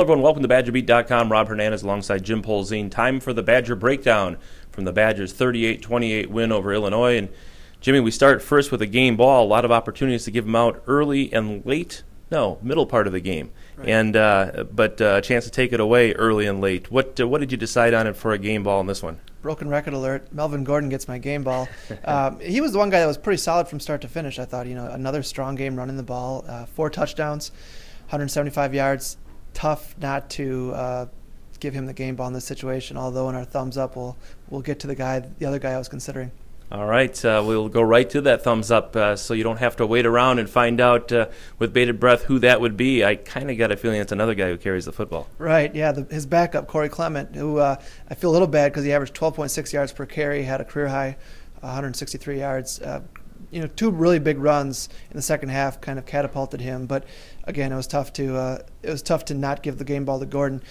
everyone. Welcome to BadgerBeat.com. Rob Hernandez alongside Jim Polzin. Time for the Badger breakdown from the Badgers' 38-28 win over Illinois. And Jimmy, we start first with a game ball. A lot of opportunities to give them out early and late. No, middle part of the game, right. and uh, but uh, a chance to take it away early and late. What uh, what did you decide on it for a game ball in this one? Broken record alert. Melvin Gordon gets my game ball. um, he was the one guy that was pretty solid from start to finish. I thought, you know, another strong game running the ball, uh, four touchdowns, 175 yards tough not to uh, give him the game ball in this situation. Although in our thumbs up, we'll we'll get to the guy, the other guy I was considering. All right, uh, we'll go right to that thumbs up, uh, so you don't have to wait around and find out uh, with bated breath who that would be. I kind of got a feeling it's another guy who carries the football. Right, yeah, the, his backup Corey Clement, who uh, I feel a little bad because he averaged 12.6 yards per carry, had a career high 163 yards. You know, two really big runs in the second half kind of catapulted him. But again, it was tough to uh, it was tough to not give the game ball to Gordon.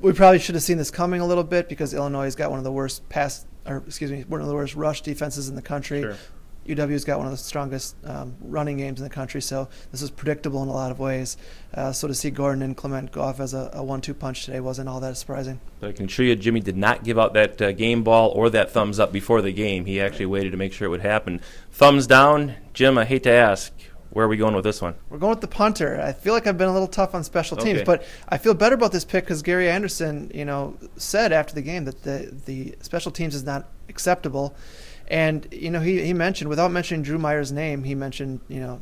We probably should have seen this coming a little bit because Illinois has got one of the worst pass or excuse me, one of the worst rush defenses in the country. Sure. UW's got one of the strongest um, running games in the country, so this was predictable in a lot of ways. Uh, so to see Gordon and Clement go off as a, a, one-two punch today wasn't all that surprising. But I can assure you, Jimmy did not give out that uh, game ball or that thumbs up before the game. He actually waited to make sure it would happen. Thumbs down, Jim. I hate to ask, where are we going with this one? We're going with the punter. I feel like I've been a little tough on special teams, okay. but I feel better about this pick because Gary Anderson, you know, said after the game that the the special teams is not acceptable. And you know, he, he mentioned without mentioning Drew Meyer's name, he mentioned you know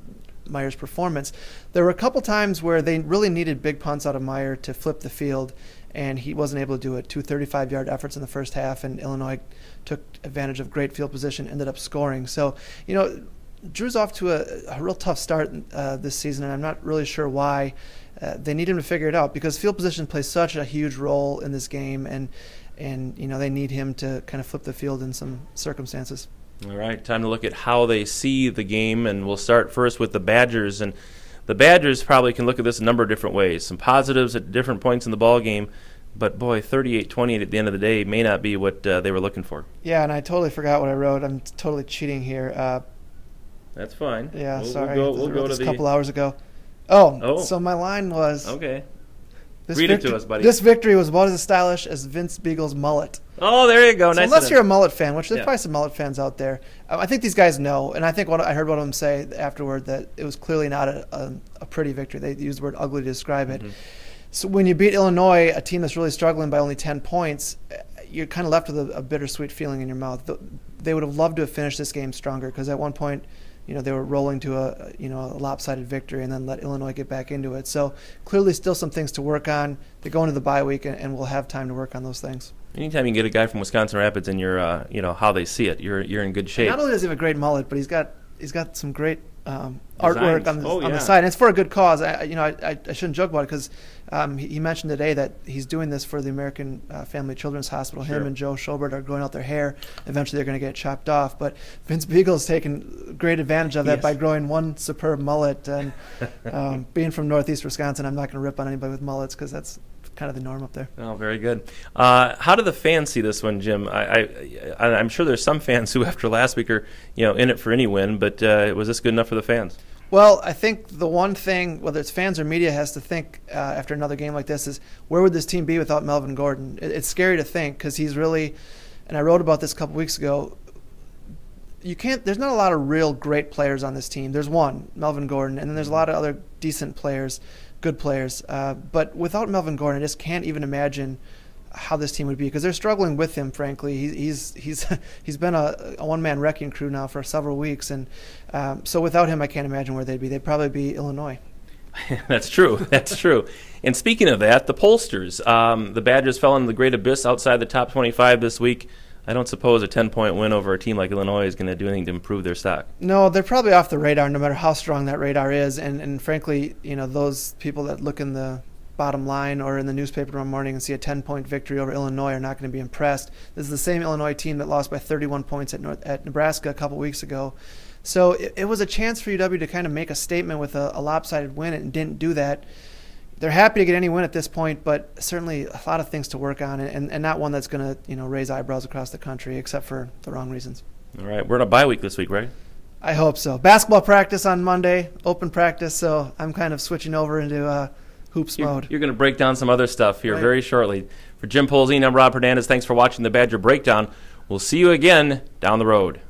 Meyer's performance. There were a couple times where they really needed big punts out of Meyer to flip the field, and he wasn't able to do it. Two 35-yard efforts in the first half, and Illinois took advantage of great field position, ended up scoring. So you know, Drew's off to a, a real tough start uh, this season, and I'm not really sure why. Uh, they need him to figure it out because field position plays such a huge role in this game, and and you know they need him to kind of flip the field in some circumstances. All right, time to look at how they see the game, and we'll start first with the Badgers. And the Badgers probably can look at this a number of different ways. Some positives at different points in the ball game, but boy, 38-28 at the end of the day may not be what uh, they were looking for. Yeah, and I totally forgot what I wrote. I'm totally cheating here. Uh, That's fine. Yeah, we'll, sorry. We'll go, we'll go to a the... couple hours ago. Oh, oh, so my line was okay. This Read victory, it to us, buddy. This victory was about as stylish as Vince Biegel's mullet. Oh, there you go. So nice unless you're a mullet fan, which there's Yeah. probably some mullet fans out there, uh, I think these guys know, and I think what I heard one of them say afterward that it was clearly not a, a, a pretty victory. They used the word ugly to describe it. Mm-hmm. So when you beat Illinois, a team that's really struggling by only 10 points, uh, you're kind of left with a, a bittersweet feeling in your mouth. They would have loved to have finished this game stronger because at one point, you know, they were rolling to a you know a lopsided victory and then let Illinois get back into it. So clearly, still some things to work on. They go into the bye week and, and we'll have time to work on those things. Anytime you get a guy from Wisconsin Rapids in your, uh, you know, how they see it, you're you're in good shape. Not only does he have a great mullet, but he's got he's got some great um, artwork on the, Oh, on yeah. the side. And it's for a good cause. I, you know, I, I, I shouldn't joke about it because um, he, he mentioned today that he's doing this for the American uh, Family Children's Hospital. Sure. Him and Joe Schobert are growing out their hair. Eventually, they're going to get chopped off. But Vince Biegel's taken great advantage of that Yes. by growing one superb mullet. And um, being from Northeast Wisconsin, I'm not going to rip on anybody with mullets because that's kind of the norm up there. Oh, very good. Uh, how do the fans see this one, Jim? I, I, I'm sure there's some fans who, after last week, are you know in it for any win. But uh, was this good enough for the fans? Well, I think the one thing, whether it's fans or media, has to think uh, after another game like this is where would this team be without Melvin Gordon? It, it's scary to think because he's really, and I wrote about this a couple weeks ago. You can't. There's not a lot of real great players on this team. There's one, Melvin Gordon, and then there's a lot of other decent players, good players. Uh, but without Melvin Gordon, I just can't even imagine how this team would be because they're struggling with him. Frankly, he, he's he's he's been a, a one man wrecking crew now for several weeks, and um, so without him, I can't imagine where they'd be. They'd probably be Illinois. That's true. That's true. And speaking of that, the pollsters, um, the Badgers fell into the great abyss outside the top 25 this week. I don't suppose a 10 point win over a team like Illinois is going to do anything to improve their stock. No, they're probably off the radar, no matter how strong that radar is. And and frankly, you know, those people that look in the bottom line or in the newspaper tomorrow morning and see a 10 point victory over Illinois are not going to be impressed. This is the same Illinois team that lost by 31 points at North, at Nebraska a couple weeks ago. So it, it was a chance for UW to kind of make a statement with a, a lopsided win and didn't do that. They're happy to get any win at this point, but certainly a lot of things to work on, and, and not one that's going to you know raise eyebrows across the country, except for the wrong reasons. All right, we're in a bye week this week, right? I hope so. Basketball practice on Monday, open practice, so I'm kind of switching over into uh, hoops You're, mode. you're going to break down some other stuff here Right. very shortly. For Jim Polzin, I'm Rob Hernandez. Thanks for watching the Badger Breakdown. We'll see you again down the road.